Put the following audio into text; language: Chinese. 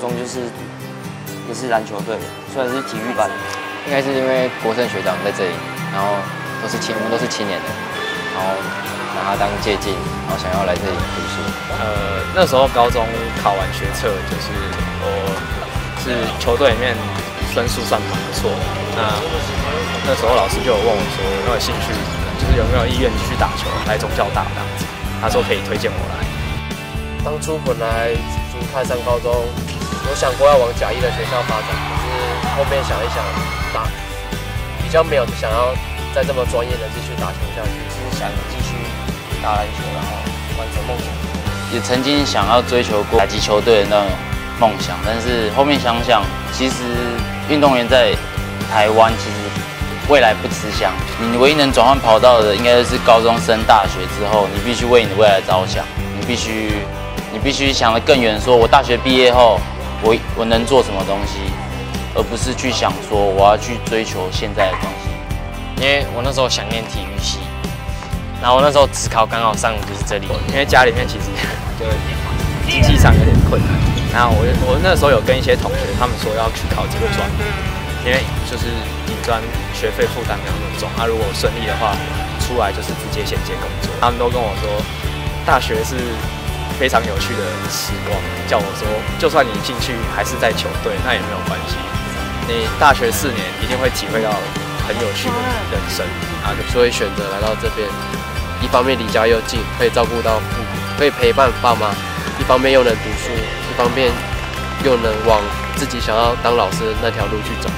中就是也是篮球队，虽然是体育班，应该是因为国胜学长在这里，然后都是青，我们都是青年的，然后拿他当借鉴，然后想要来这里读书。呃，那时候高中考完学测，就是我是球队里面分数算蛮不错的。那那时候老师就有问我说有没有兴趣，就是有没有意愿去打球，来中教大这样子。他说可以推荐我来。当初本来读泰山高中，有想过要往甲一的学校发展，可是后面想一想，打比较没有想要再这么专业的继续打球下去，是想继续打篮球，然后完成梦想。也曾经想要追求过打击球队的那种梦想，但是后面想想，其实运动员在台湾其实未来不吃香。你唯一能转换跑道的，应该就是高中升大学之后，你必须为你的未来着想，你必须。你必须想得更远，说我大学毕业后，我我能做什么东西，而不是去想说我要去追求现在的东西。因为我那时候想念体育系，然后我那时候只考刚好上就是这里，因为家里面其实就经济上有点困难。然后我我那时候有跟一些同学，他们说要去考警专，因为就是警专学费负担没有那么重，啊如果顺利的话，出来就是直接衔接工作。他们都跟我说，大学是。非常有趣的时光，叫我说，就算你进去还是在球队，那也没有关系。你大学四年一定会体会到很有趣的人生啊，所以选择来到这边，一方面离家又近，可以照顾到父母，可以陪伴爸妈；一方面又能读书，一方面又能往自己想要当老师那条路去走。